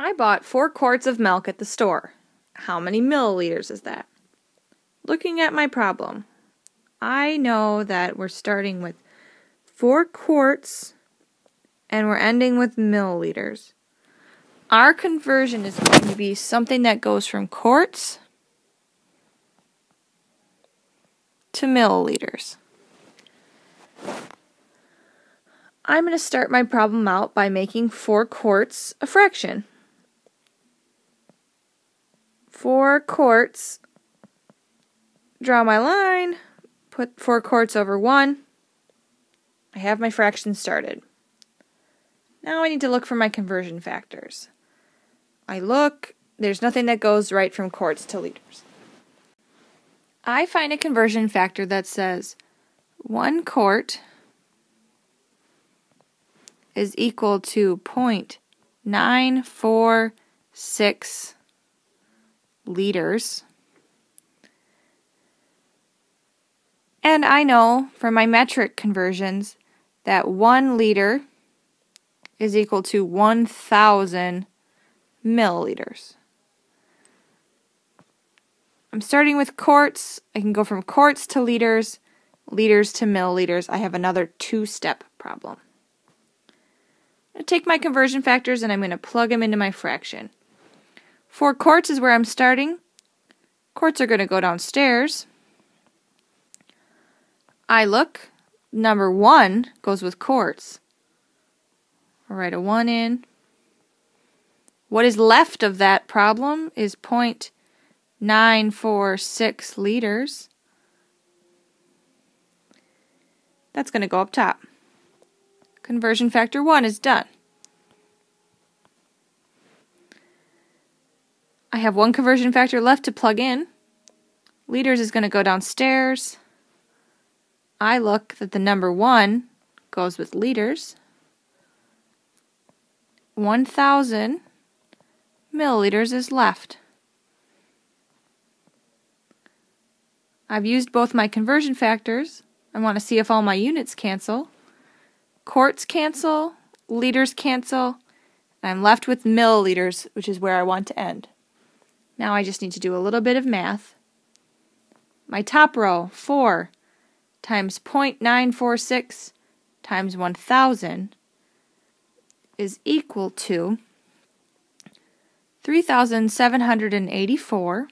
I bought four quarts of milk at the store. How many milliliters is that? Looking at my problem, I know that we're starting with four quarts and we're ending with milliliters. Our conversion is going to be something that goes from quarts to milliliters. I'm going to start my problem out by making 4 quarts a fraction. 4 quarts, draw my line, put 4 quarts over 1. I have my fraction started. Now I need to look for my conversion factors. I look, there's nothing that goes right from quarts to liters. I find a conversion factor that says 1 quart is equal to 0.946 liters. And I know from my metric conversions that 1 liter is equal to 1,000 milliliters. I'm starting with quarts. I can go from quarts to liters, liters to milliliters. I have another two step problem. To take my conversion factors and I'm going to plug them into my fraction. For quarts is where I'm starting. Quarts are going to go downstairs. I look. Number one goes with quarts. I'll write a 1 in. What is left of that problem is 0.946 liters. That's going to go up top. Conversion factor 1 is done. I have one conversion factor left to plug in. Liters is going to go downstairs. I look that the number 1 goes with liters. 1,000 milliliters is left. I've used both my conversion factors. I want to see if all my units cancel. Quarts cancel, liters cancel, and I'm left with milliliters, which is where I want to end. Now I just need to do a little bit of math. My top row, 4 times 0.946 times 1,000 is equal to 3,784.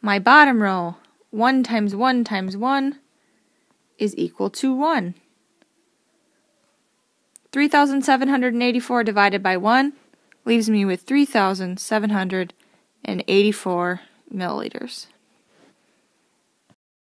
My bottom row, 1 times 1 times 1 is equal to 1. 3,784 divided by 1 leaves me with 3,784 milliliters.